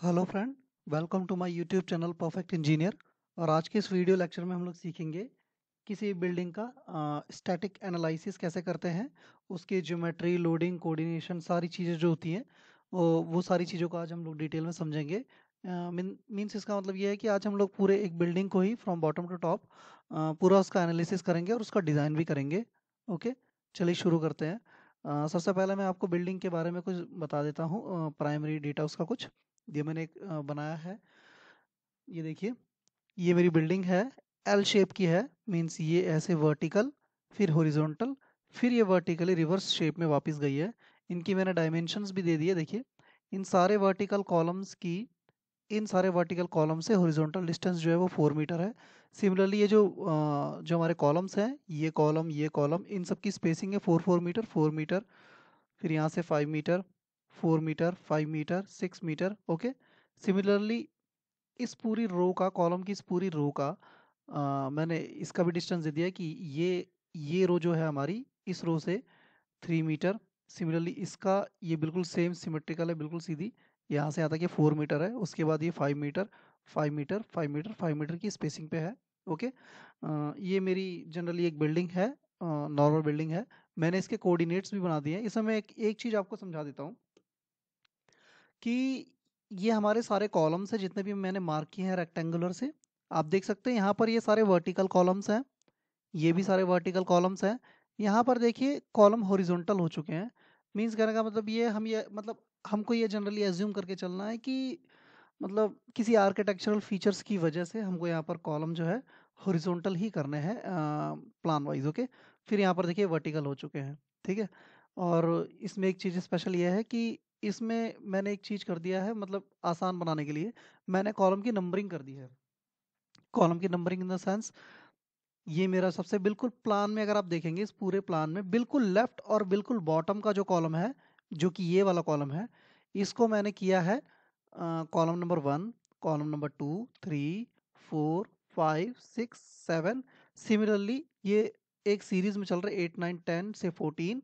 Hello friend, welcome to my YouTube channel perfect engineer. और आज के इस वीडियो लेक्चर में हम लोग सीखेंगे किसी बिल्डिंग का स्टैटिक एनालिसिस कैसे करते हैं, उसकी ज्योमेट्री लोडिंग कोऑर्डिनेशन सारी चीज़ें जो होती हैं, वो वो सारी चीज़ों को आज हम लोग डिटेल में समझेंगे। मीन्स इसका मतलब ये है कि आज हम लोग पूरे एक बिल्डिंग को ही फ्रॉम बॉटम टू टॉप पूरा उसका एनालिसिस करेंगे और उसका डिज़ाइन भी करेंगे। ओके, चलिए शुरू करते हैं। सबसे पहले मैं आपको बिल्डिंग के बारे में कुछ बता देता हूँ प्राइमरी डेटा उसका कुछ। ये मैंने एक बनाया है। ये देखिए, ये मेरी बिल्डिंग है एल शेप की है मींस ये ऐसे वर्टिकल फिर हॉरिजॉन्टल फिर ये वर्टिकली रिवर्स शेप में वापस गई है। इनकी मैंने डायमेंशंस भी दे दिए देखिए। इन सारे वर्टिकल कॉलम्स की, इन सारे वर्टिकल कॉलम से हॉरिजॉन्टल डिस्टेंस जो है वो फोर मीटर है। सिमिलरली ये जो जो हमारे कॉलम्स हैं, ये कॉलम ये कॉलम इन सब की स्पेसिंग है four four metre four metre फिर यहाँ से five metre four metre five metre six metre okay? Similarly इस पूरी रो का कॉलम की इस पूरी रो का आ, मैंने इसका भी डिस्टेंस दे दिया कि ये ये रो जो है हमारी इस रो से थ्री मीटर सिमिलरली इसका ये बिल्कुल सेम सिमेट्रिकल है बिल्कुल सीधी यहाँ से आता कि फोर मीटर है उसके बाद ये five metre five metre five metre five metre की स्पेसिंग पे है ओके? आ, ये मेरी जनरली एक बिल्डिंग है नॉर्मल बिल्डिंग है मैंने इसके कोऑर्डिनेट्स भी बना दिए हैं। इसमें मैं एक, एक चीज़ आपको समझा देता हूँ कि ये हमारे सारे कॉलम्स हैं, जितने भी मैंने मार्क किए हैं रेक्टेंगुलर से। आप देख सकते हैं, यहाँ पर ये सारे वर्टिकल कॉलम्स हैं, ये भी सारे वर्टिकल कॉलम्स हैं। यहाँ पर देखिए कॉलम हॉरिजॉन्टल हो चुके हैं। मींस कहने का मतलब ये, हम ये मतलब हमको ये जनरली एज्यूम करके चलना है कि मतलब किसी आर्किटेक्चरल फीचर्स की वजह से हमको यहाँ पर कॉलम जो है हॉरिजॉन्टल ही करने हैं प्लान वाइज ओके फिर यहाँ पर देखिए वर्टिकल हो चुके हैं, ठीक है? और इसमें एक चीज़ स्पेशल ये है कि इसमें मैंने एक चीज़ कर दिया है मतलब आसान बनाने के लिए, मैंने कॉलम की नंबरिंग कर दी है। कॉलम की नंबरिंग इन द सेंस, ये मेरा सबसे बिल्कुल प्लान में अगर आप देखेंगे, इस पूरे प्लान में बिल्कुल लेफ़्ट और बिल्कुल बॉटम का जो कॉलम है, जो कि ये वाला कॉलम है, इसको मैंने किया है column number one, column number two, three, four, five, six, seven. Similarly ये एक सीरीज़ में चल रहा है, एट, नाइन, टेन से फोर्टीन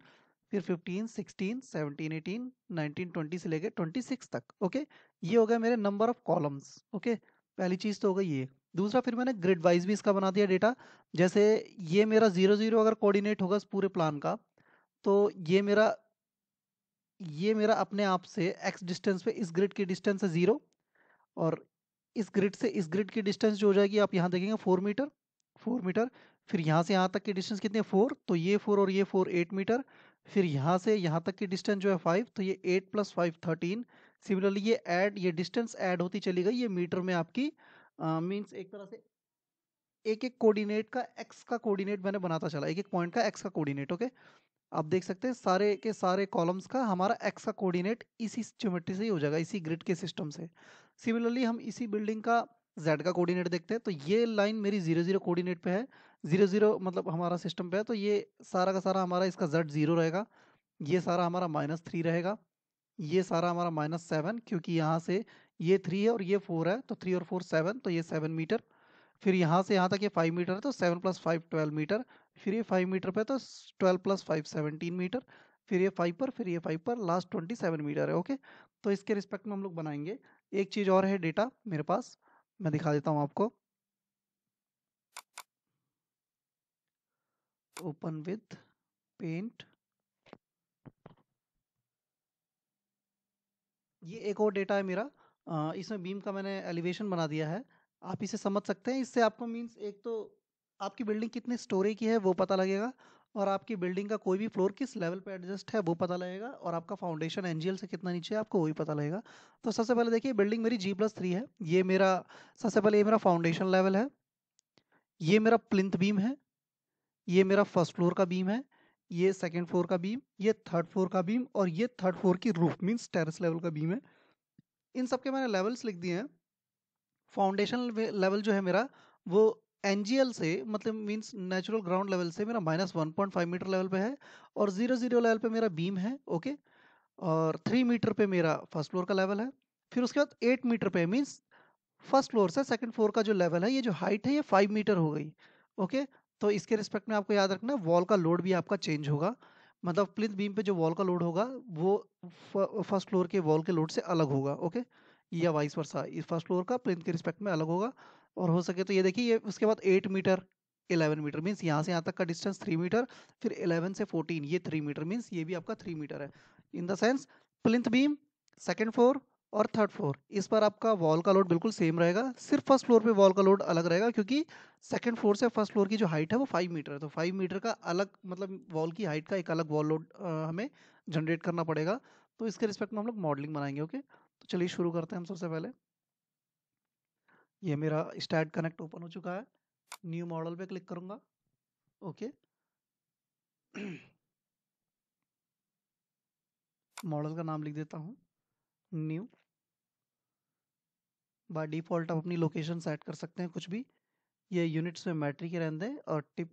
फिर 15, 16, 17, 18, 19, 20 से लेके 26 तक ओके ये हो गया मेरे नंबर ऑफ़ कॉलम्स ओके पहली चीज़ तो हो गई ये। दूसरा फिर मैंने ग्रिड वाइज भी इसका बना दिया डेटा जैसे ये मेरा ज़ीरो ज़ीरो अगर कोऑर्डिनेट होगा इस पूरे प्लान का तो ये मेरा ये मेरा अपने आप से एक्स डिस्टेंस पे इस ग्रिड की डिस्टेंस है ज़ीरो और इस ग्रिड से इस ग्रिड की डिस्टेंस जो हो जाएगी आप यहाँ देखेंगे फोर मीटर फोर मीटर फिर यहाँ से यहाँ तक की डिस्टेंस कितनी है? फोर तो ये फोर और ये फोर एट मीटर फिर यहाँ से यहाँ तक की डिस्टेंस जो है फाइव तो ये eight plus five thirteen similarly ये ऐड ये डिस्टेंस ऐड होती चली गई, ये मीटर में आपकी मीन्स एक तरह से एक एक कोऑर्डिनेट का एक्स का कोऑर्डिनेट मैंने बनाता चला, एक एक पॉइंट का एक्स का कोऑर्डिनेट ओके आप देख सकते हैं सारे के सारे कॉलम्स का हमारा एक्स का कोऑर्डिनेट इसी ज्योमेट्री से ही हो जाएगा, इसी ग्रिड के सिस्टम से. सिमिलरली हम इसी बिल्डिंग का जेड का कोऑर्डिनेट देखते हैं तो ये लाइन मेरी ज़ीरो ज़ीरो कोऑर्डिनेट पे है ज़ीरो ज़ीरो मतलब हमारा सिस्टम पे है तो ये सारा का सारा हमारा इसका जेड ज़ीरो रहेगा, ये सारा हमारा माइनस थ्री रहेगा, ये सारा हमारा माइनस सेवन, क्योंकि यहाँ से ये थ्री है और ये फोर है तो थ्री और फोर सेवन तो ये सेवन मीटर। फिर यहाँ से यहाँ तक ये फाइव मीटर है तो seven plus five twelve metre. फिर ये फाइव मीटर पे तो twelve plus five seventeen metre. फिर ये फाइव पर, फिर ये फाइव पर, लास्ट ट्वेंटी सेवन मीटर है, ओके? तो इसके रिस्पेक्ट में हम लोग बनाएँगे। एक चीज़ और है डेटा मेरे पास, मैं दिखा देता हूँ आपको। Open with Paint. ये एक और डेटा है मेरा। इसमें बीम का मैंने एलिवेशन बना दिया है। आप इसे समझ सकते हैं। इससे आपको मीन्स एक तो आपकी बिल्डिंग कितने स्टोरी की है वो पता लगेगा और आपकी बिल्डिंग का कोई भी फ्लोर किस लेवल पे एडजस्ट है वो पता लगेगा और आपका फाउंडेशन एनजीएल से कितना नीचे है आपको वही पता लगेगा। तो सबसे पहले देखिए, बिल्डिंग मेरी जी प्लस थ्री है। ये मेरा, सबसे पहले ये मेरा फाउंडेशन लेवल है। ये मेरा प्लिंथ बीम है। ये मेरा फ़र्स्ट फ्लोर का बीम है, ये सेकेंड फ्लोर का बीम, ये थर्ड फ्लोर का बीम और ये थर्ड फ्लोर की रूफ मीन्स टेरेस लेवल का बीम है। इन सबके मैंने लेवल्स लिख दिए हैं। फाउंडेशन लेवल जो है मेरा, वो एनजीएल से मतलब मींस नेचुरल ग्राउंड लेवल से मेरा minus one point five metre level पे है और ज़ीरो ज़ीरो लेवल पे मेरा बीम है, ओके? और थ्री मीटर पे मेरा फ़र्स्ट फ्लोर का लेवल है। फिर उसके बाद एट मीटर पे मीन्स फ़र्स्ट फ्लोर से सेकंड फ्लोर का जो लेवल है, ये जो हाइट है, ये फाइव मीटर हो गई, ओके? तो इसके रिस्पेक्ट में आपको याद रखना वॉल का लोड भी आपका चेंज होगा। मतलब प्लिथ बीम पे जो वॉल का लोड होगा, वो फ़र्स्ट फ्लोर के वॉल के लोड से अलग होगा ओके या वाइस वर्षा फ़र्स्ट फ्लोर का प्लिंथ के रिस्पेक्ट में अलग होगा। और हो सके तो ये देखिए, ये उसके बाद eight metre eleven metre means यहाँ से यहाँ तक का डिस्टेंस थ्री मीटर फिर इलेवन से फोर्टीन ये थ्री मीटर मीन्स ये भी आपका थ्री मीटर है। In the sense plinth beam second floor और थर्ड फ्लोर इस पर आपका वॉल का लोड बिल्कुल सेम रहेगा। सिर्फ़ फ़र्स्ट फ्लोर पे वॉल का लोड अलग रहेगा क्योंकि सेकंड फ्लोर से फ़र्स्ट फ्लोर की जो हाइट है वो फाइव मीटर है। तो फाइव मीटर का अलग मतलब वॉल की हाइट का एक अलग वॉल लोड हमें जनरेट करना पड़ेगा। तो इसके रिस्पेक्ट में हम लोग मॉडलिंग बनाएँगे ओके तो चलिए शुरू करते हैं हम सबसे पहले। ये मेरा स्टैट कनेक्ट ओपन हो चुका है। न्यू मॉडल पे क्लिक करूँगा ओके मॉडल का नाम लिख देता हूँ। न्यू बाय डिफ़ॉल्ट आप अपनी लोकेशन सेट कर सकते हैं कुछ भी। ये यूनिट्स में मैट्रिक रहने दें और टिप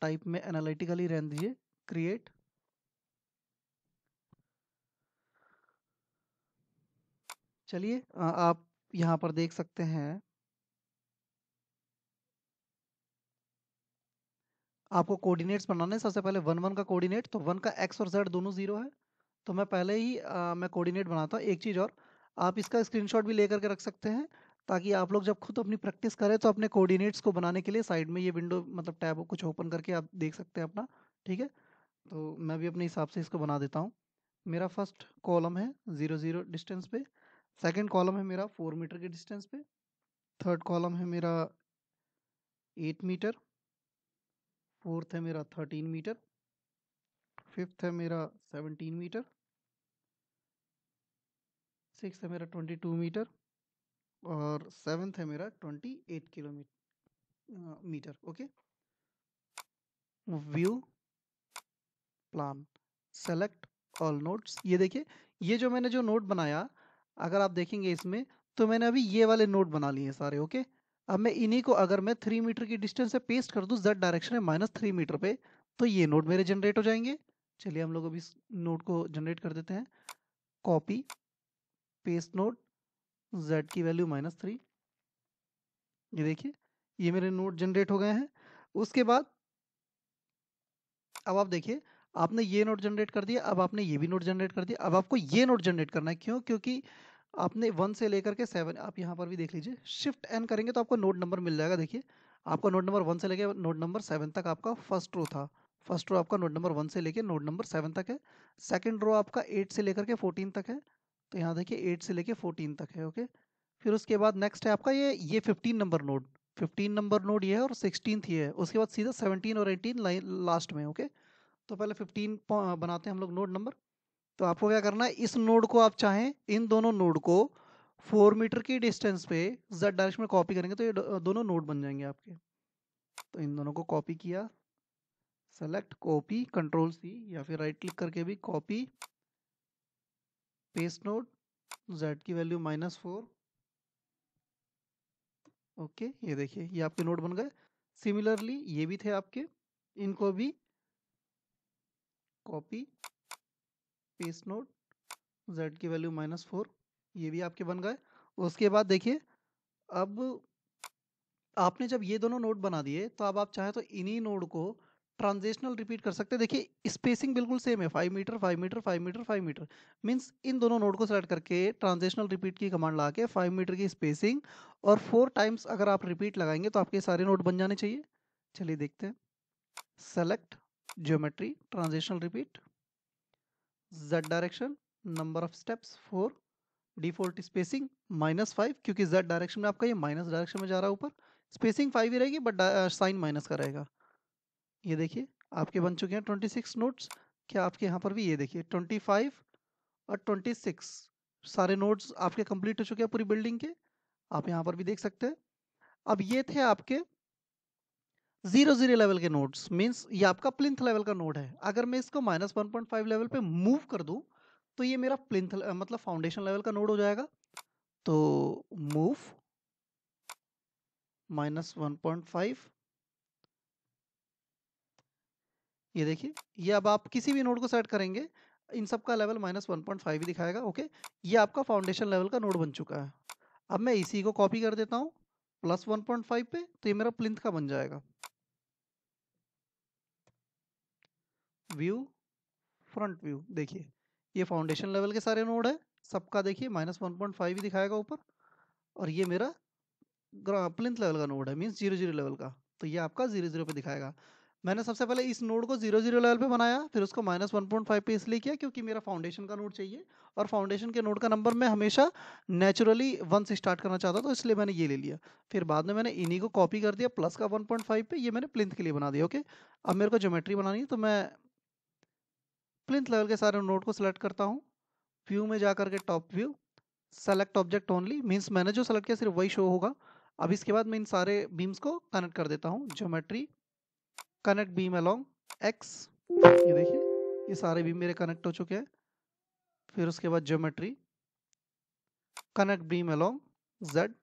टाइप में एनालिटिकली रहने दीजिए। क्रिएट चलिए आप यहाँ पर देख सकते हैं। आपको कोऑर्डिनेट्स बनाने सबसे पहले वन वन का कोऑर्डिनेट तो वन का एक्स और जेड दोनों ज़ीरो है। तो मैं पहले ही आ, मैं कोऑर्डिनेट बनाता हूँ। एक चीज़ और आप इसका स्क्रीनशॉट भी लेकर के रख सकते हैं, ताकि आप लोग जब खुद अपनी प्रैक्टिस करें तो अपने कोऑर्डिनेट्स को बनाने के लिए साइड में ये विंडो मतलब टैब कुछ ओपन करके आप देख सकते हैं अपना, ठीक है? तो मैं भी अपने हिसाब से इसको बना देता हूँ। मेरा फ़र्स्ट कॉलम है ज़ीरो ज़ीरो डिस्टेंस पे, सेकेंड कॉलम है मेरा फोर मीटर के डिस्टेंस पे, थर्ड कॉलम है मेरा एट मीटर, फोर्थ है मेरा थर्टीन मीटर, फिफ्थ है मेरा सेवनटीन मीटर सिक्स है मेरा ट्वेंटी टू मीटर और सेवन्थ है मेरा twenty eight kilometre metre, okay? View plan select all nodes ये देखिए, ये जो मैंने जो नोट बनाया, अगर आप देखेंगे इसमें तो मैंने अभी ये वाले नोट बना लिए सारे, ओके? अब मैं इन्हीं को अगर मैं थ्री मीटर की डिस्टेंस से पेस्ट कर दूँ जेड डायरेक्शन में माइनस थ्री मीटर पे तो ये नोट मेरे जनरेट हो जाएँगे। चलिए हम लोग अभी इस नोट को जनरेट कर देते हैं। कॉपी पेस्ट नोट जेड की वैल्यू माइनस थ्री ये देखिए, ये मेरे नोट जनरेट हो गए हैं। उसके बाद अब आप देखिए, आपने ये नोट जनरेट कर दिया, अब आपने ये भी नोट जनरेट कर दिया, अब आपको ये नोट जनरेट करना है। क्यों? क्योंकि आपने वन से लेकर के सेवन आप यहाँ पर भी देख लीजिए शिफ्ट एन करेंगे तो आपको नोट नंबर मिल जाएगा। देखिए, आपका नोट नंबर वन से लेकर नोट नंबर सेवन तक आपका फ़र्स्ट रो था। फ़र्स्ट रो आपका नोट नंबर वन से लेकर नोट नंबर सेवन तक है। सेकेंड रो आपका एट से लेकर के फोर्टीन तक है। तो यहाँ देखिए एट से लेकर फोर्टीन तक है ओके फिर उसके बाद नेक्स्ट है आपका ये ये fifteen number node fifteen number node ये है और सिक्सटीन ही है। उसके बाद सीधा सेवनटीन और एटीन लास्ट में ओके तो पहले फिफ्टीन बनाते हैं हम लोग नोड नंबर तो आपको क्या करना है, इस नोड को आप चाहें, इन दोनों नोड को फोर मीटर की डिस्टेंस पे जेड डायरेक्शन में कॉपी करेंगे तो ये दोनों नोड बन जाएँगे आपके। तो इन दोनों को कॉपी किया सेलेक्ट कॉपी कंट्रोल सी या फिर राइट क्लिक करके भी कॉपी पेस्ट नोड जेड की वैल्यू माइनस फोर ओके ये देखिए, ये आपके नोड बन गए। सिमिलरली ये भी थे आपके। इनको भी कॉपी पेस्ट नोट z की वैल्यू माइनस फोर ये भी आपके बन गए। उसके बाद देखिए, अब आपने जब ये दोनों नोट बना दिए तो अब आप चाहे तो इन्हीं नोड को ट्रांजेशनल रिपीट कर सकते हैं। देखिए, स्पेसिंग बिल्कुल सेम है five metre five metre five metre five metre means इन दोनों नोड को सेलेक्ट करके ट्रांजेशनल रिपीट की कमांड ला के फाइव मीटर की स्पेसिंग और फोर टाइम्स अगर आप रिपीट लगाएँगे तो आपके सारे नोट बन जाने चाहिए। चलिए देखते हैं। Select geometry, transitional repeat z direction, number of steps 4 default spacing minus five क्योंकि z डायरेक्शन में आपका ये माइनस डायरेक्शन में जा रहा है ऊपर। स्पेसिंग फाइव ही रहेगी बट साइन माइनस का रहेगा। ये देखिए, आपके बन चुके हैं ट्वेंटी सिक्स नोट्स। क्या आपके यहाँ पर भी ये देखिए, ट्वेंटी फाइव और ट्वेंटी सिक्स। सारे नोट्स आपके कंप्लीट हो चुके हैं पूरी बिल्डिंग के। आप यहाँ पर भी देख सकते हैं। अब ये थे आपके ज़ीरो ज़ीरो लेवल के नोड्स मींस ये आपका प्लिंथ लेवल का नोड है। अगर मैं इसको minus one point five level पे मूव कर दूँ तो ये मेरा प्लिंथ मतलब फाउंडेशन लेवल का नोड हो जाएगा। तो move minus one point five ये देखिए, ये अब आप किसी भी नोड को सेट करेंगे, इन सब का level minus one point five ही दिखाएगा, ओके? ये आपका फाउंडेशन लेवल का नोड बन चुका है। अब मैं इसी को कॉपी कर देता हूँ, प्लस वन पॉइंट फाइव पे तो ये मेरा प्लिंथ का बन जाएगा। व्यू, फ्रंट व्यू, देखिए, ये फाउंडेशन लेवल के सारे नोड है, सबका देखिए माइनस वन पॉइंट फाइव ही दिखाएगा ऊपर, और ये मेरा प्लिंथ लेवल का नोड है मीन्स ज़ीरो ज़ीरो लेवल का तो ये आपका ज़ीरो ज़ीरो पे दिखाएगा। मैंने सबसे पहले इस नोड को ज़ीरो ज़ीरो लेवल पे बनाया, फिर उसको माइनस वन पॉइंट फाइव पे इसलिए किया क्योंकि मेरा फाउंडेशन का नोड चाहिए। और फाउंडेशन के नोड का नंबर मैं हमेशा नेचुरली वन से स्टार्ट करना चाहता तो इसलिए मैंने ये ले लिया। फिर बाद में मैंने इन्हीं को कॉपी कर दिया, प्लस का वन पॉइंट फाइव पे, ये मैंने प्लिंथ के लिए बना दिया, ओके? अब मेरे को ज्योमेट्री बनानी है तो मैं प्लिंथ लेवल के सारे नोड को सिलेक्ट करता हूँ। व्यू में जा करके top view, select object only means मैंने जो सेलेक्ट किया सिर्फ़ वही शो होगा। अब इसके बाद मैं इन सारे बीम्स को कनेक्ट कर देता हूँ, geometry connect beam along X ये देखिए, ये सारे बीम मेरे कनेक्ट हो चुके हैं। फिर उसके बाद geometry connect beam along Z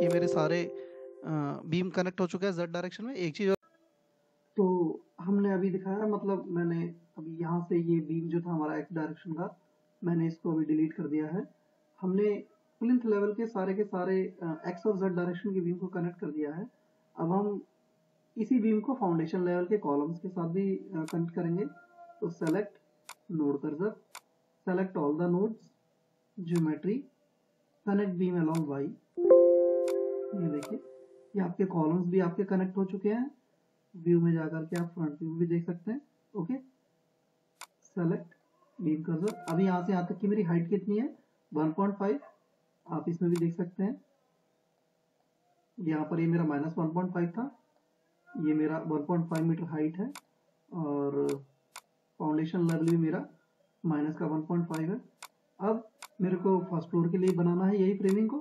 ये मेरे सारे बीम कनेक्ट हो चुके हैं जेड डायरेक्शन में। एक चीज़ तो हमने अभी दिखाया मतलब मैंने अभी यहाँ से ये बीम जो था हमारा एक्स डायरेक्शन का, मैंने इसको अभी डिलीट कर दिया है। हमने प्लिंथ लेवल के सारे के सारे एक्स और जेड डायरेक्शन की बीम को कनेक्ट कर दिया है। अब हम इसी बीम को फाउंडेशन लेवल के कॉलम्स के साथ भी कनेक्ट करेंगे। तो select node cursor select all the nodes geometry connect beam along Y ये देखिए, ये आपके कॉलम्स भी आपके कनेक्ट हो चुके हैं। व्यू में जाकर के आप फ्रंट व्यू भी देख सकते हैं ओके सेलेक्ट बीम कर्सर अभी यहाँ से यहाँ तक की मेरी हाइट कितनी है? 1.5 आप इसमें भी देख सकते हैं। यहाँ पर ये मेरा माइनस वन पॉइंट फाइव था। ये मेरा 1.5 मीटर हाइट है और फाउंडेशन लेवल भी मेरा माइनस का 1.5 है। अब मेरे को फ़र्स्ट फ्लोर के लिए बनाना है यही फ्रेमिंग को।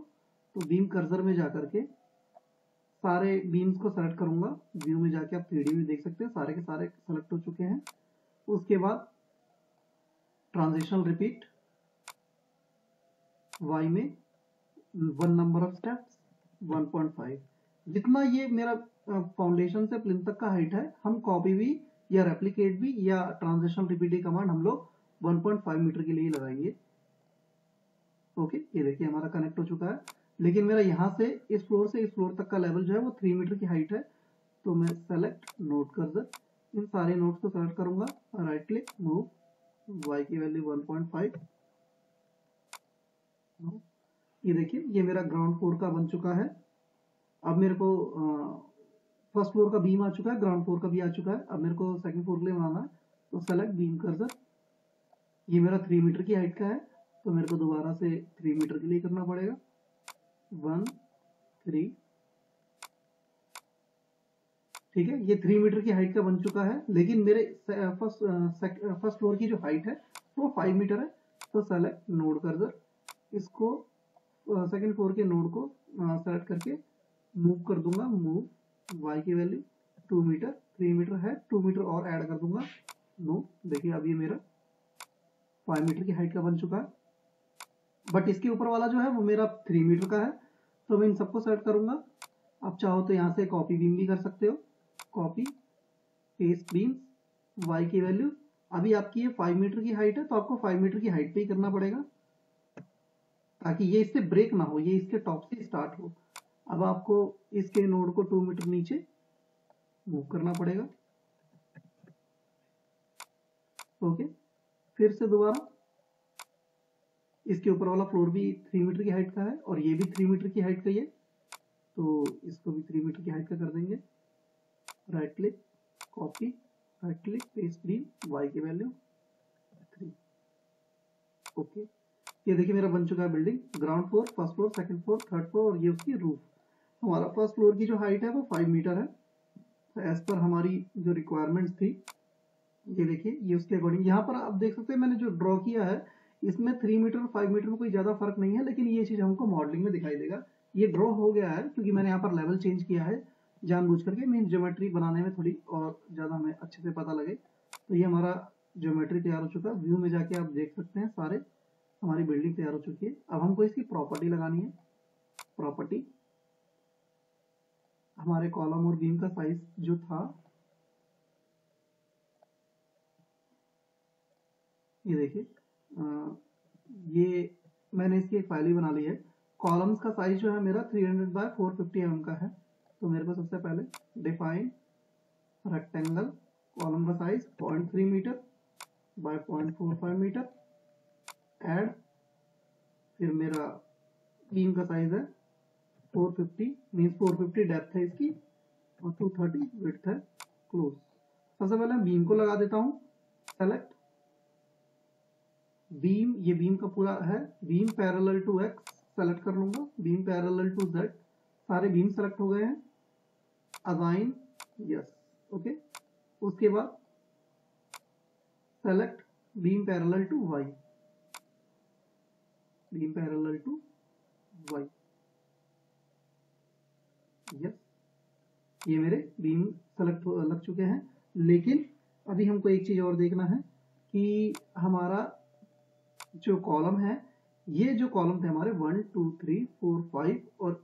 तो बीम कर्जर में जाकर के सारे बीम्स को सेलेक्ट करूँगा। व्यू में जाके आप थ्री में देख सकते हैं। सारे के सारे सेलेक्ट हो चुके हैं। उसके बाद ट्रांजिशनल रिपीट वाई में वन नंबर ऑफ़ स्टेप्स 1.5 जितना ये मेरा फाउंडेशन से प्लिन तक का हाइट है। हम कॉपी भी या रेप्लीकेट भी या ट्रांजेक्शन रिपीट कमांड हम लोग 1.5 मीटर के लिए लगाएँगे। ओके ये देखिए हमारा कनेक्ट हो चुका है। लेकिन मेरा यहाँ से इस फ्लोर से इस फ्लोर तक का लेवल जो है वो थ्री मीटर की हाइट है। तो मैं सेलेक्ट नोट कर इन सारे नोट्स को सेलेक्ट करूँगा। राइट क्लिक मूव वाई की वैल्यू 1.5 ये देखिए, ये मेरा ग्राउंड फ्लोर का बन चुका है। अब मेरे को फ़र्स्ट फ्लोर का बीम आ चुका है ग्राउंड फ्लोर का भी आ चुका है। अब मेरे को सेकंड फ्लोर के लिए बनाना है तो सेलेक्ट बीम कर्सर ये मेरा थ्री मीटर की हाइट का है तो मेरे को दोबारा से थ्री मीटर के लिए करना पड़ेगा। वन थ्री ठीक है, ये थ्री मीटर की हाइट का बन चुका है, लेकिन मेरे फ़र्स्ट फ़र्स्ट फ्लोर की जो हाइट है, वो फाइव मीटर है तो सेलेक्ट नोड कर्सर इसको सेकंड फ्लोर के नोड को सेलेक्ट करके मूव कर दूँगा मूव y की value two metre three metre है टू मीटर और ऐड कर दूँगा। नो देखिए अब ये मेरा फाइव मीटर की हाइट का बन चुका है। बट इसके ऊपर वाला जो है, वो मेरा थ्री मीटर का है। तो मैं इन सबको सेट करूँगा। आप चाहो तो यहाँ से कॉपी बीम भी कर सकते हो। कॉपी पेस्ट बीम y की वैल्यू अभी आपकी ये फाइव मीटर की हाइट है तो आपको फाइव मीटर की हाइट पे ही करना पड़ेगा। ताकि ये इससे ब्रेक ना हो, ये इसके टॉप से स्टार्ट हो। अब आपको इसके नोड को टू मीटर नीचे मूव करना पड़ेगा। ओके फिर से दोबारा। इसके ऊपर वाला फ्लोर भी थ्री मीटर की हाइट का है और ये भी थ्री मीटर की हाइट का ही है। तो इसको भी थ्री मीटर की हाइट का कर देंगे। Right click copy right click paste भी वाई की वैल्यू थ्री ओके ये देखिए मेरा बन चुका है building ground floor first floor second floor third floor और ये उसकी रूफ हमारा फ़र्स्ट फ्लोर की जो हाइट है वो फाइव मीटर है। तो एज पर हमारी जो रिक्वायरमेंट्स थी, ये देखिए, ये उसके अकॉर्डिंग यहाँ पर आप देख सकते हैं, मैंने जो ड्रॉ किया है, इसमें थ्री मीटर और फाइव मीटर में कोई ज़्यादा फ़र्क नहीं है, लेकिन ये चीज़ हमको मॉडलिंग में दिखाई देगा। ये ड्रॉ हो गया है, क्योंकि मैंने यहाँ पर लेवल चेंज किया है, जानबूझ करके मीन ज्योमेट्री बनाने में थोड़ी और ज़्यादा हमें अच्छे से पता लगे। तो ये हमारा ज्योमेट्री तैयार हो चुका है। व्यू में जाके आप देख सकते हैं सारे, हमारी बिल्डिंग तैयार हो चुकी है। अब हमको इसकी प्रॉपर्टी लगानी है। प्रॉपर्टी हमारे कॉलम और बीम का साइज़ जो था, ये देखिए ये मैंने इसकी एक फ़ाइल ही बना ली है। कॉलम्स का साइज़ जो है मेरा 300 hundred by four fifty M का है। तो मेरे को सबसे पहले डिफाइन रेक्टेंगल कॉलम का size point three metre by point four five metre add फिर मेरा बीम का साइज़ है 450 मीन्स 450 डेप्थ है इसकी, और 230 विड्थ है क्लोज सबसे पहले बीम को लगा देता हूँ सेलेक्ट बीम ये बीम का पूरा है beam parallel to X select कर लूँगा. बीम पैरेलल टू जेड सारे बीम सेलेक्ट हो गए हैं. अजाइन यस ओके उसके बाद select beam parallel to Y beam parallel to Y yes ये मेरे बीम सेलेक्ट लग चुके हैं। लेकिन अभी हमको एक चीज़ और देखना है कि हमारा जो कॉलम है, ये जो कॉलम थे हमारे one two three four five और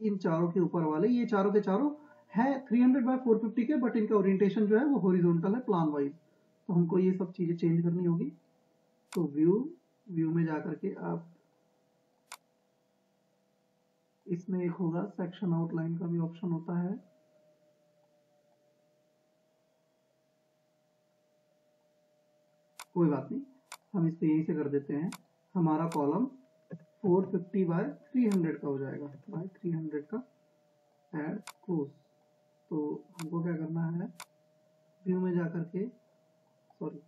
इन चारों के ऊपर वाले, ये चारों के चारों है 300 हंड्रेड बाय फोर के बट इनका ओरिएंटेशन जो है वो हॉरिजॉन्टल है प्लान वाइज तो हमको ये सब चीज़ें चेंज करनी होगी। तो व्यू व्यू में जाकर के आप इसमें एक होगा सेक्शन आउटलाइन का भी ऑप्शन होता है। कोई बात नहीं, हम इसको यहीं से कर देते हैं। हमारा कॉलम 450 बाय 300 का हो जाएगा बाय 300 का एड क्लोज तो हमको क्या करना है? व्यू में जाकर के सॉरी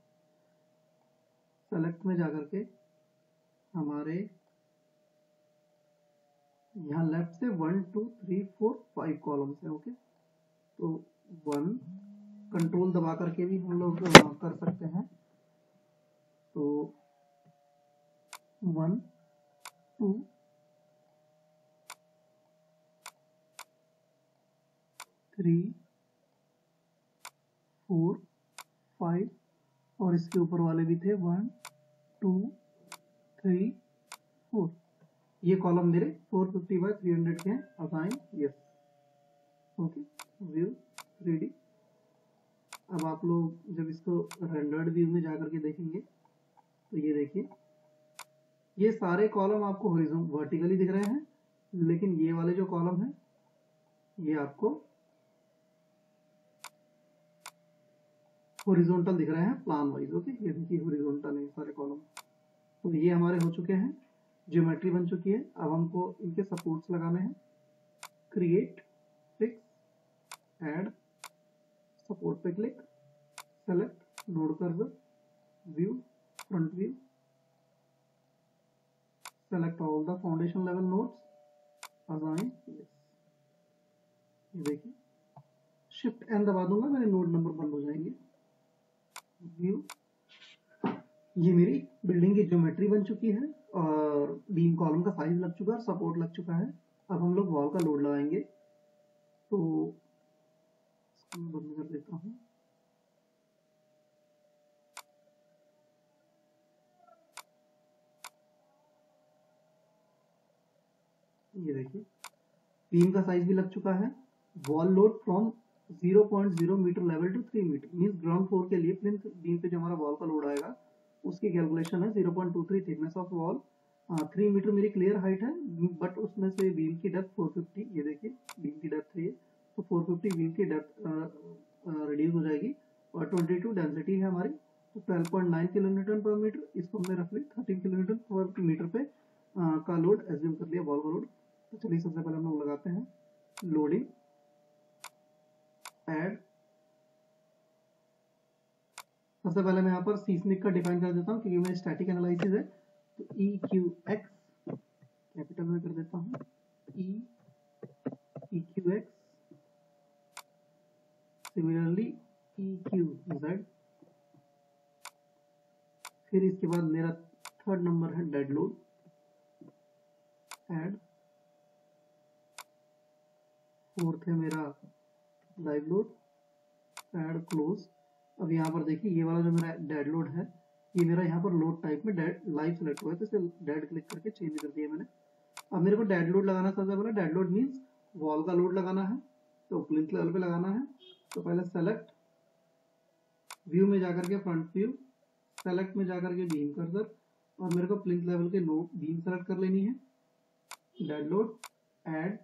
सेलेक्ट में जाकर के हमारे यहाँ लेफ़्ट से one two three four five columns है ओके तो वन कंट्रोल दबा करके भी हम लोग कर सकते हैं। तो one two three four five और इसके ऊपर वाले भी थे वन टू थ्री फोर ये कॉलम मेरे 450 फिफ्टी बाई थ्री हंड्रेड के हैं assign yes okay view three अब आप लोग जब इसको रेंडर्ड व्यू में जाकर के देखेंगे तो ये देखिए। ये सारे कॉलम आपको वर्टिकली दिख रहे हैं, लेकिन ये वाले जो कॉलम है, ये आपको होरिजोनटल दिख रहे हैं प्लान वाइज ओके ये देखिए होरिजोनटल है सारे कॉलम। तो ये हमारे हो चुके हैं। ज्योमेट्री बन चुकी है। अब हमको इनके सपोर्ट्स लगाने हैं। क्रिएट फिक्स एड सपोर्ट पे क्लिक सेलेक्ट नोड कर view front view select all the foundation level nodes, assign ये देखिए। शिफ्ट एन दबा दूँगा, मेरे नोड नंबर बंद हो जाएँगे। व्यू ये मेरी बिल्डिंग की ज्योमेट्री बन चुकी है। बीम कॉलम का साइज़ लग चुका है सपोर्ट लग चुका है। अब हम लोग वॉल का लोड लगाएँगे। तो बंद कर देता हूँ। ये देखिए बीम का साइज़ भी लग चुका है। Wall load from 0.0 metre level to 3 metre mean ground floor के लिए प्लिंथ बीम पे जो हमारा वॉल का लोड आएगा उसकी कैलकुलेशन है 0.23 thickness of wall three metre मेरी क्लियर हाइट है बट उसमें से बीम की डेप्थ 450 ये देखिए बीम की डेप्थ है तो 450 बीम की डेप्थ रिड्यूस हो जाएगी और 22 डेंसिटी है हमारी तो 12.9 किलोमीटर पर मीटर इसको हमने रफली 13 किलोमीटर पर मीटर पे आ, का लोड एज्यूम कर लिया वॉल का लोड तो चलिए सबसे पहले हम लोग लगाते हैं लोडिंग एड सबसे पहले मैं यहाँ पर सीस्मिक का डिफाइन कर देता हूँ, क्योंकि मेरी स्टैटिक एनालिसिस है। तो ई क्यू एक्स कैपिटल में कर देता हूँ। E Q X similarly E Q Z फिर इसके बाद मेरा थर्ड नंबर है डेड लोड एड फोर्थ है मेरा लाइव लोड एड क्लोज अब यहाँ पर देखिए, ये वाला जो मेरा डेड लोड है, ये मेरा यहाँ पर लोड टाइप में डेड लाइव सेलेक्ट हुआ है तो इसे डेड क्लिक करके चेंज कर दिया मैंने। अब मेरे को डेड लोड लगाना सबसे पहले डेड लोड मीन्स वॉल का लोड लगाना है तो प्लिंथ लेवल पे लगाना है। तो पहले सेलेक्ट व्यू में जाकर के फ्रंट व्यू सेलेक्ट में जाकर के बीम कर्सर और मेरे को प्लिंथ लेवल के नो बीम सेलेक्ट कर लेनी है। डेड लोड एड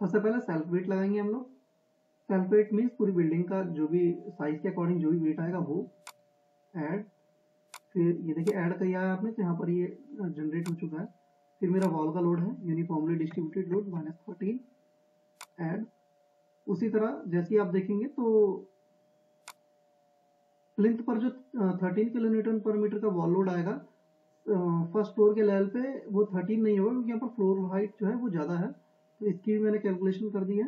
सबसे पहले सेल्फ वेट लगाएँगे हम लोग। सेल्फ वेट मीन्स पूरी बिल्डिंग का जो भी साइज़ के अकॉर्डिंग जो भी वेट आएगा वो एड फिर ये देखिए ऐड किया है आपने तो यहाँ पर ये जनरेट हो चुका है। फिर मेरा वॉल का लोड है uniformly distributed load minus thirteen add उसी तरह जैसे आप देखेंगे तो प्लिंथ पर जो थर्टीन किलो न्यूटन पर मीटर का वॉल लोड आएगा फ़र्स्ट फ्लोर के लेवल पे वो थर्टीन नहीं होगा, क्योंकि यहाँ पर फ्लोर हाइट जो है वो ज़्यादा है। तो इसकी भी मैंने कैलकुलेशन कर दी है।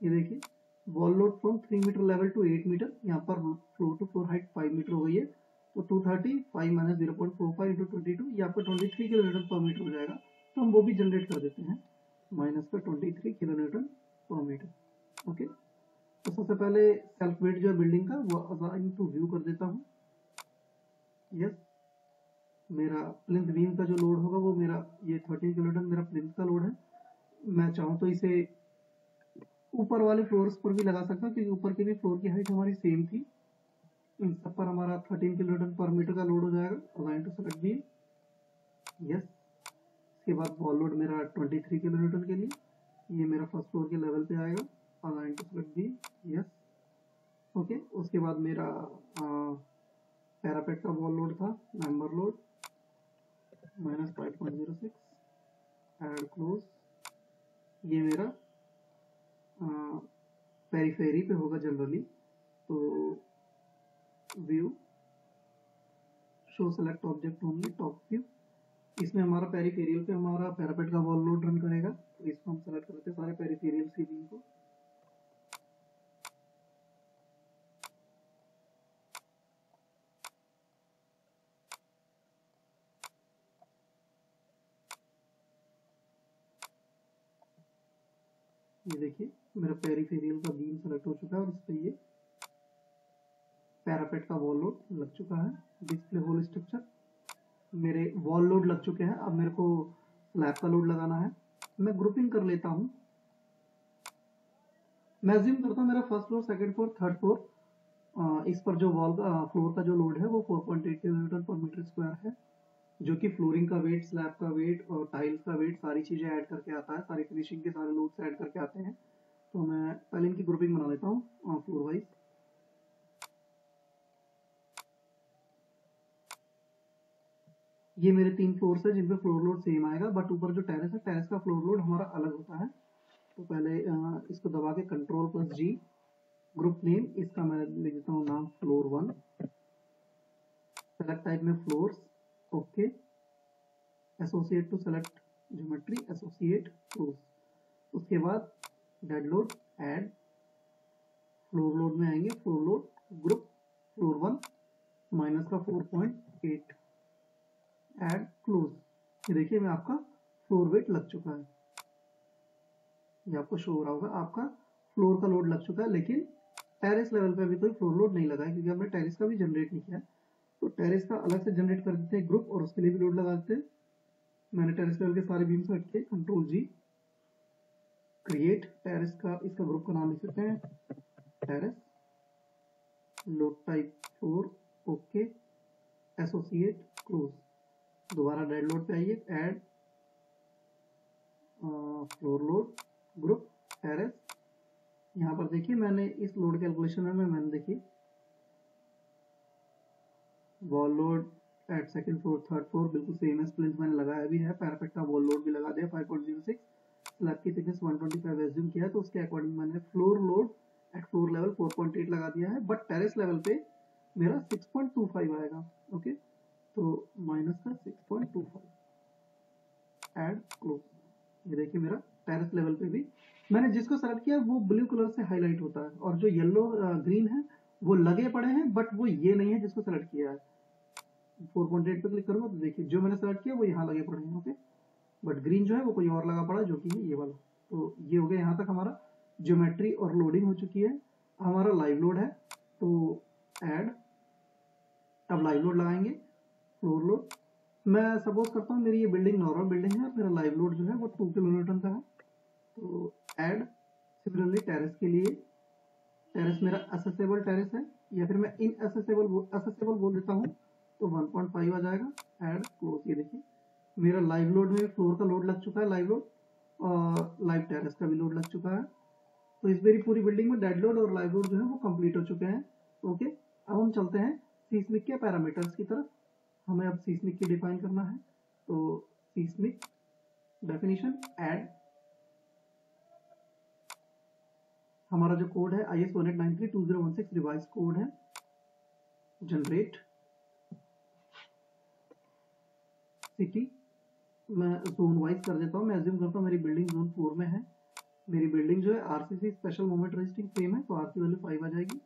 ये देखिए। Wall load from three metre level to eight metre यहाँ पर floor to floor height five metre हो गई है। तो two thirty five minus zero point four five into twenty two ये आपका ट्वेंटी थ्री किलो न्यूटन पर मीटर हो जाएगा। तो हम वो भी जनरेट कर देते हैं। माइनस का ट्वेंटी थ्री किलो न्यूटन पर मीटर ओके तो सबसे पहले सेल्फ वेट जो है बिल्डिंग का, वो असाइन टू व्यू कर देता हूँ। यस मेरा प्लिंथ बीम का जो लोड होगा, वो मेरा ये थर्टीन किलो न्यूटन मेरा प्लिंथ का लोड है। मैं चाहूँ तो इसे ऊपर वाले फ्लोर्स पर भी लगा सकता हूँ, क्योंकि ऊपर की भी फ्लोर की हाइट हमारी सेम थी। इन सब पर हमारा थर्टीन किलोमीटर पर मीटर का लोड हो जाएगा यस इसके बाद वॉल लोड मेरा 23 किलो न्यूटन के लिए, ये मेरा फ़र्स्ट फ्लोर के लेवल पे आएगा align to select B yes okay उसके बाद मेरा पैरापेट का वॉल लोड था member load minus five point zero six add close ये मेरा पेरीफेरी पे होगा जनरली तो view show select object only top view इसमें हमारा पेरीफेरियल पे हमारा पैरापेट का वॉल लोड रन करेगा तो इसको हम सेलेक्ट करते हैं सारे पेरीफेरियल सी बीम को। ये देखिए, मेरा पेरीफेरियल का बीम सेलेक्ट हो चुका है और इस पर ये पैरापेट का वॉल लोड लग चुका है। डिस्प्ले होल स्ट्रक्चर मेरे वॉल लोड लग चुके हैं। अब मेरे को स्लैब का लोड लगाना है। मैं ग्रुपिंग कर लेता हूँ। मैं ज्यूम करता हूँ मेरा first floor second floor third floor इस पर जो वॉल फ्लोर का जो लोड है वो 4.8 किलोमीटर पर मीटर स्क्वायर है। जो कि फ्लोरिंग का वेट स्लैब का वेट और टाइल्स का वेट सारी चीज़ें ऐड करके आता है, सारी फिनिशिंग के सारे लोड्स ऐड करके आते हैं। तो मैं पहले इनकी ग्रुपिंग बना लेता हूँ फ्लोर वाइज ये मेरे तीन फ्लोर्स है जिन पे फ्लोर लोड सेम आएगा बट ऊपर जो टेरेस है टेरेस का फ्लोर लोड हमारा अलग होता है। तो पहले इसको दबा के control plus G group name इसका मैं लिख देता हूँ नाम फ्लोर वन सेलेक्ट टाइप में floors okay associate to select geometry associate close उसके बाद dead load add floor load में आएँगे. Floor load group floor one minus का four point eight add close ये देखिए मैं आपका फ्लोर वेट लग चुका है। ये आपको शो हो रहा होगा। आपका फ्लोर का लोड लग चुका है, लेकिन टेरिस लेवल पे अभी कोई फ्लोर लोड नहीं लगा है, क्योंकि हमने टेरिस का भी जनरेट नहीं किया। तो टेरिस का अलग से जनरेट कर देते हैं ग्रुप और उसके लिए भी लोड लगा देते हैं। मैंने टेरिस लेवल के सारे बीम सेट किए कंट्रोल जी क्रिएट टेरिस का इसका ग्रुप का नाम लिख सकते हैं। Terrace load type four okay associate close दोबारा डेड लोड पे आइए add floor load group terrace यहाँ पर देखिए मैंने इस लोड कैलकुलेशन में, मैंने देखिए wall load at second floor third floor बिल्कुल सेम है स्प्लिंट मैंने लगाया भी है पैरापेट का वॉल लोड भी लगा दिया 5.06 स्लैब की थिकनेस 125 एज्यूम किया तो उसके अकॉर्डिंग मैंने floor load at floor level 4.8 लगा दिया है बट टेरेस लेवल पे मेरा 6.25 आएगा ओके तो माइनस का six point two five add close ये देखिए मेरा टेरेस लेवल पे भी। मैंने जिसको सेलेक्ट किया, वो ब्लू कलर से हाईलाइट होता है, और जो येलो ग्रीन है वो लगे पड़े हैं बट वो ये नहीं है जिसको सेलेक्ट किया है। 4.8 पे क्लिक करूँगा तो देखिए, जो मैंने सेलेक्ट किया, वो यहाँ लगे पड़े हैं ओके बट ग्रीन जो है, वो कोई और लगा पड़ा जो कि ये वाला। तो ये हो गया यहाँ तक हमारा ज्योमेट्री और लोडिंग हो चुकी है। हमारा लाइव लोड है तो एड अब लाइव लोड लगाएँगे फ्लोर लोड मैं सपोज़ करता हूँ, मेरी ये बिल्डिंग नॉर्मल बिल्डिंग है, मेरा लाइव लोड जो है, वो टू किलोमीटर का है। तो ऐड सिमिलरली टेरेस के लिए टेरेस मेरा असेसेबल टेरेस है, या फिर मैं इन असेसेबल असेसेबल बोल देता हूँ तो 1.5 आ जाएगा ऐड क्लोज ये देखिए। मेरा लाइव लोड में फ्लोर का लोड लग चुका है लाइव लोड और लाइव टेरेस का भी लोड लग चुका है। तो इस मेरी पूरी बिल्डिंग में डेड लोड और लाइव लोड जो है, वो कंप्लीट हो चुके हैं। ओके अब हम चलते हैं सीस्मिक के पैरामीटर्स की तरफ़। हमें अब सीस्मिक की डिफाइन करना है तो सीस्मिक डेफिनेशन एड हमारा जो कोड है I S one eight nine three two zero one six revise code है। जनरेट सिटी मैं जोन वाइज कर देता हूँ। मैं एज्यूम करता हूँ मेरी बिल्डिंग जोन फोर में है। मेरी बिल्डिंग जो है RCC special moment resisting frame है तो आर की वैल्यू फाइव आ जाएगी।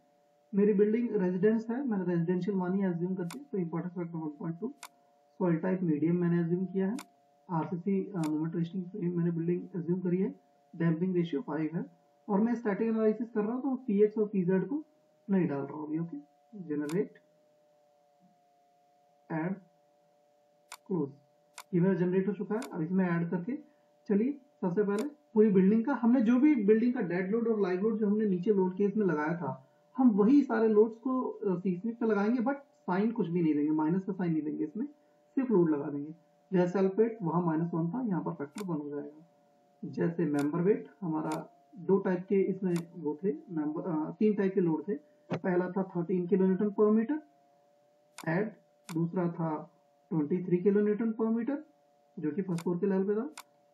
मेरी बिल्डिंग रेजिडेंस है, मैंने रेजिडेंशियल मानी एज्यूम करके तो importance factor one point two soil type medium मैंने एज्यूम किया है। आरसीसी मोमेंट रजिस्टिंग फ्रेम मैंने बिल्डिंग एज्यूम करी है। डैम्पिंग रेशियो फाइव है। और मैं स्टैटिक एनालिसिस कर रहा हूँ तो पी और पीजेड को नहीं डाल रहा हूँ ओके जनरेट एड क्लोज ये मेरा जनरेट हो चुका है, अब इसमें ऐड करके चलिए, सबसे पहले पूरी बिल्डिंग का, हमने जो भी बिल्डिंग का डेड लोड और लाइव लोड जो हमने नीचे लोड केस में लगाया था, हम वही सारे लोड्स को सीसमिक पे लगाएँगे बट साइन कुछ भी नहीं देंगे माइनस का साइन नहीं देंगे इसमें, सिर्फ़ लोड लगा देंगे। जैसे अल्पेट वहाँ माइनस वन था, यहाँ पर फैक्टर वन हो जाएगा। जैसे मेंबर वेट हमारा दो टाइप के इसमें वो थे मेंबर तीन टाइप के लोड थे। पहला था थर्टीन किलो न्यूटन पर मीटर एड दूसरा था 23 किलो न्यूटन पर मीटर जो कि फ़र्स्ट फ्लोर के लेवल पे था।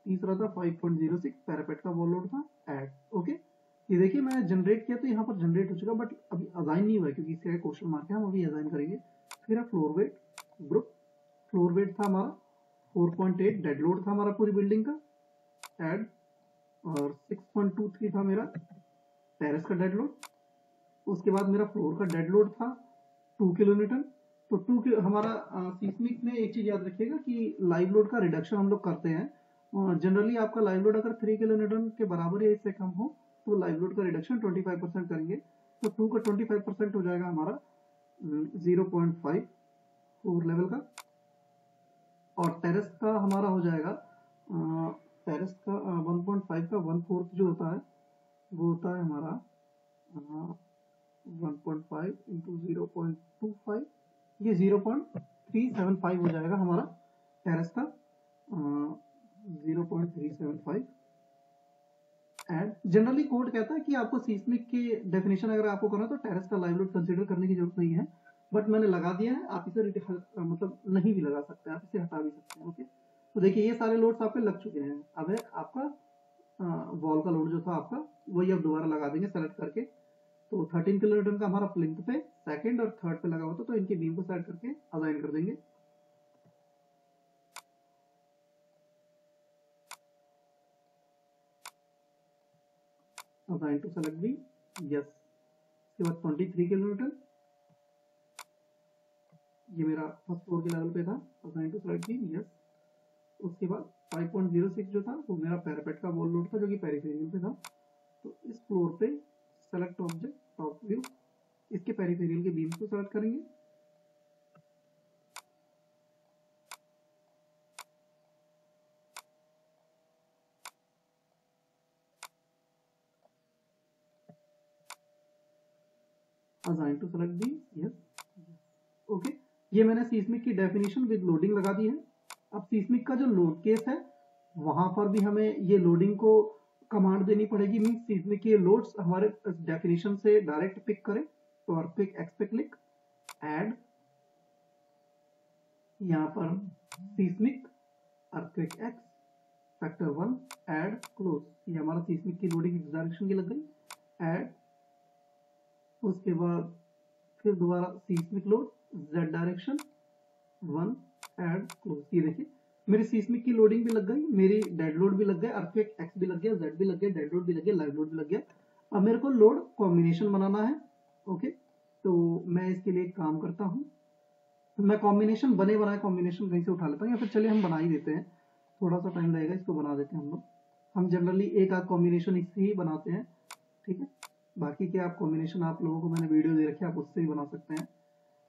तीसरा था 5.06 पैरापेट का वॉल लोड था एड ओके ये देखिए, मैंने जनरेट किया तो यहाँ पर जनरेट हो चुका बट अभी अजाइन नहीं हुआ क्योंकि इसका क्वेश्चन मार्क है, हम अभी अजाइन करेंगे। फिर है floor weight group floor weight था हमारा 4.8 डेड लोड था हमारा पूरी बिल्डिंग का एड और 6.23 था मेरा टेरेस का डेड लोड उसके बाद मेरा फ्लोर का डेड लोड था टू किलो न्यूटन तो टू के हमारा सीस्मिक में एक चीज़ याद रखिएगा कि लाइव लोड का रिडक्शन हम लोग करते हैं। जनरली आपका लाइव लोड अगर थ्री किलो न्यूटन के बराबर या इससे कम हो तो लाइव लोड का रिडक्शन ट्वेंटी फाइव परसेंट करेंगे। तो टू का ट्वेंटी फाइव परसेंट हो जाएगा हमारा zero point five four level का। और टेरेस का हमारा हो जाएगा टेरेस का वन पॉइंट फाइव का वन फोर्थ जो होता है, वो होता है हमारा one point five into zero point two five ये zero point three seven five हो जाएगा हमारा टेरेस का zero point three seven five and generally code कहता है कि आपको सीस्मिक की डेफिनेशन अगर आपको करना तो टेरेस का लाइव लोड कंसिडर करने की ज़रूरत नहीं है. बट मैंने लगा दिया है, आप इसे मतलब नहीं भी लगा सकते हैं आप इसे हटा भी सकते हैं ओके तो देखिए, ये सारे लोड्स आपके लग चुके हैं। अब है आपका वॉल का लोड जो था आपका, वही अब दोबारा लगा देंगे सेलेक्ट करके। तो 13 किलोमीटर का हमारा प्लिंथ पे सेकंड और थर्ड पे लगा हुआ था तो इनके बीम को सेट करके असाइन कर देंगे। Assign to select B yes उसके बाद 23 किलोमीटर ये मेरा फ़र्स्ट फ्लोर के लेवल पे था। Assign to select B yes उसके बाद 5.06 जो था वो मेरा पैरापेट का वॉल लोड था जो कि पेरीफेरियल पे था। तो इस फ्लोर पे सेलेक्ट ऑब्जेक्ट टॉप व्यू इसके पेरिफेरियल के बीम्स को सेलेक्ट करेंगे। Assign to select the yes okay ये मैंने सीस्मिक की डेफिनेशन विद लोडिंग लगा दी है। अब सीस्मिक का जो लोड केस है, वहाँ पर भी हमें ये लोडिंग को कमांड देनी पड़ेगी। मीन सीजने के लोड्स हमारे डेफिनेशन से डायरेक्ट पिक करें तो अर्थक्वेक एक्स पे क्लिक एड यहाँ पर seismic earthquake X factor one add close ये हमारा सीस्मिक की लोडिंग डायरेक्शन की लग गई। एड उसके बाद फिर दोबारा seismic load Z direction one add close ये देखिए मेरी सीस्मिक की लोडिंग भी लग गई मेरी डेड लोड भी लग गया अर्थक्वेक एक्स भी लग गया जेड भी लग गया डेड लोड भी लग गया लाइव लोड भी लग गया। अब मेरे को लोड कॉम्बिनेशन बनाना है ओके तो मैं इसके लिए काम करता हूँ। मैं कॉम्बिनेशन बने बनाए कॉम्बिनेशन कहीं से उठा लेता हूँ या फिर चलिए हम बना ही देते हैं। थोड़ा सा टाइम लगेगा इसको बना देते हैं हम लोग। हम जनरली एक आध कॉम्बिनेशन इससे ही बनाते हैं ठीक है? बाकी के आप कॉम्बिनेशन आप लोगों को मैंने वीडियो दे रखी आप उससे ही बना सकते हैं।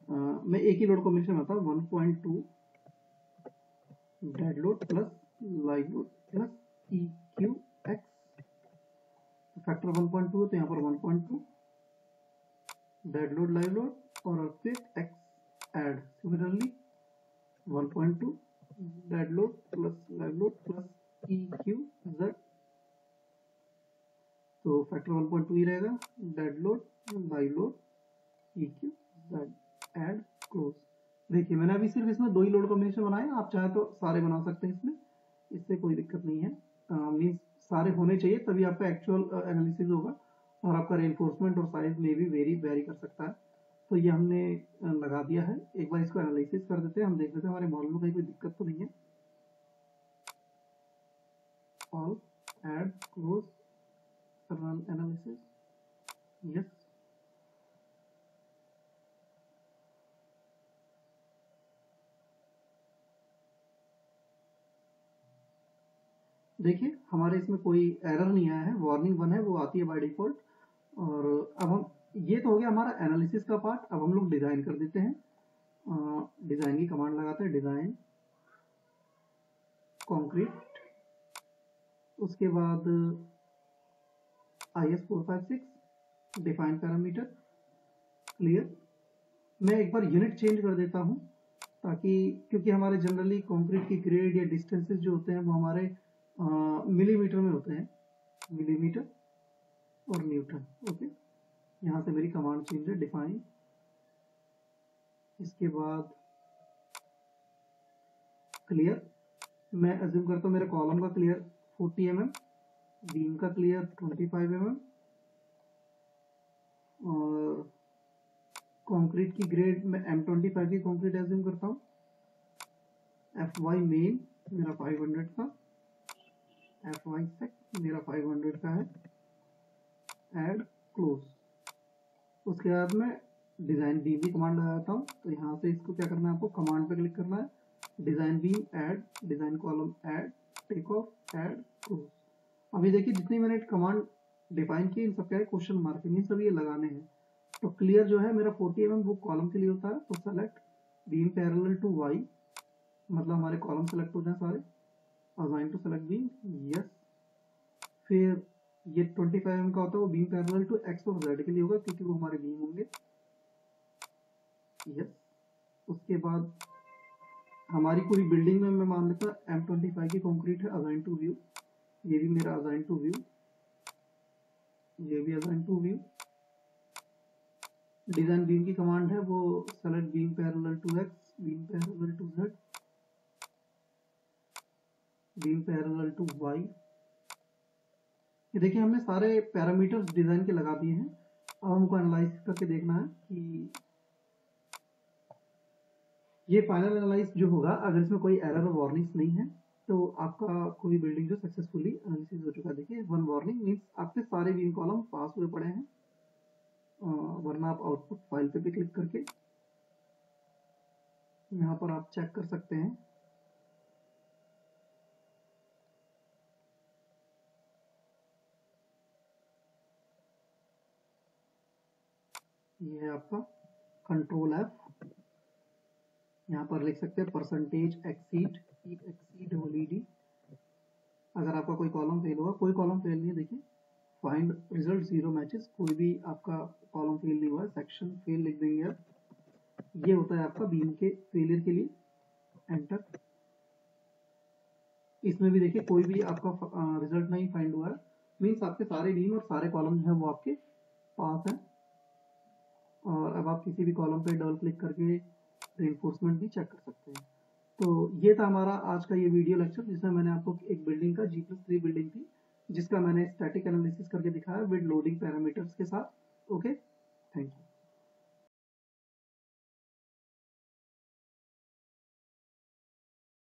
आ, मैं एक ही लोड कॉम्बिनेशन बनाता हूँ one point two dead load plus live load plus E Q X factor 1.2 तो यहाँ पर 1.2 डेड लोड लाइव लोड और फिर X add similarly 1.2 dead load plus live load plus E Q Z तो factor 1.2 ही रहेगा। Dead load live load E Q Z add close देखिए, मैंने अभी सिर्फ़ इसमें दो ही लोड कॉम्बिनेशन बनाए आप चाहे तो सारे बना सकते हैं इसमें। इससे कोई दिक्कत नहीं है। मीन्स सारे होने चाहिए, तभी आपका एक्चुअल एनालिसिस होगा और आपका रेनफोर्समेंट और साइज़ में भी वेरी वेरी कर सकता है। तो ये हमने लगा दिया है। एक बार इसको एनालिसिस कर देते हैं। हम देख लेते हैं, हमारे मॉडल में कहीं कोई दिक्कत तो नहीं है। All add close run analysis yes देखिए, हमारे इसमें कोई एरर नहीं आया है। वार्निंग वन है, वो आती है बाय डिफ़ॉल्ट और अब हम, ये तो हो गया हमारा एनालिसिस का पार्ट अब हम लोग डिज़ाइन कर देते हैं। डिज़ाइन की कमांड लगाते हैं डिज़ाइन कॉन्क्रीट उसके बाद I S four five six define parameter clear मैं एक बार यूनिट चेंज कर देता हूँ, ताकि, क्योंकि हमारे जनरली कंक्रीट की ग्रेड या डिस्टेंसेस जो होते हैं, वो हमारे मिलीमीटर में होते हैं। मिलीमीटर और न्यूटन, ओके? यहाँ से मेरी कमांड चेंज है डिफाइन इसके बाद क्लियर मैं अज्यूम करता हूँ मेरे कॉलम का क्लियर 40 एम एम बीम का क्लियर 25 एम एम और कंक्रीट की ग्रेड में एम ट्वेंटी फाइव की कंक्रीट एज्यूम करता हूँ। एफ़ वाई मेन मेरा 500 का एफ़ वाई सेक मेरा 500 का है। एड क्लोज उसके बाद में डिज़ाइन बीम की कमांड लगाता हूँ। तो यहाँ से इसको क्या करना है आपको? कमांड पे क्लिक करना है। Design beam add design column add take off add close अभी देखिए जितनी मैंने कमांड डिफाइन की, इन सब क्या है क्वेश्चन मार्क इन सब ये लगाने हैं। तो क्लियर जो है, मेरा 40 एम वो कॉलम के लिए होता है। तो select beam parallel to Y मतलब हमारे कॉलम सेलेक्ट हो जाए सारे। Assign to select beam yes फिर ये 25 एम का होता है, वो बीम पैरेलल टू एक्स और जेड के लिए होगा, क्योंकि वो हमारे बीम होंगे। यस उसके बाद हमारी पूरी बिल्डिंग में मैं मान लेता एम ट्वेंटी फाइव की कंक्रीट है असाइन टू व्यू ये भी मेरा अजाइन टू व्यू ये भी assign to view design beam की कमांड है, वो select beam parallel to X beam parallel to Z beam parallel to Y ये देखिए, हमने सारे पैरामीटर्स डिज़ाइन के लगा दिए हैं। अब हमको एनालाइज करके देखना है कि ये फाइनल एनालाइज जो होगा, अगर इसमें कोई एरर और वार्निंग्स नहीं है तो आपका कोई बिल्डिंग जो सक्सेसफुली एनालिसिस हो चुका है, देखिए वन वार्निंग मीन्स आपके सारे बीम कॉलम पास हुए पड़े हैं वरना आप आउटपुट फ़ाइल पे भी क्लिक करके यहाँ पर आप चेक कर सकते हैं। ये है आपका कंट्रोल एफ़ यहाँ पर लिख सकते हैं परसेंटेज एक्सीड एक्सीड होलीडी अगर आपका कोई कॉलम फेल हुआ, कोई कॉलम फेल नहीं है, देखिए फाइंड रिज़ल्ट ज़ीरो मैचेस कोई भी आपका कॉलम फेल नहीं हुआ है सेक्शन फेल लिख देंगे आप। ये होता है आपका बीम के फेलियर के लिए। एंटर इसमें भी देखिए, कोई भी आपका रिज़ल्ट नहीं फाइंड हुआ है। मीन्स आपके सारे बीम और सारे कॉलम जो है वो आपके पास हैं। और अब आप किसी भी कॉलम पे डबल क्लिक करके रेनफोर्समेंट भी चेक कर सकते हैं। तो ये था हमारा आज का ये वीडियो लेक्चर जिसमें मैंने आपको एक बिल्डिंग का जी प्लस थ्री बिल्डिंग थी, जिसका मैंने स्टैटिक एनालिसिस करके दिखाया विद लोडिंग पैरामीटर्स के साथ। Okay thank you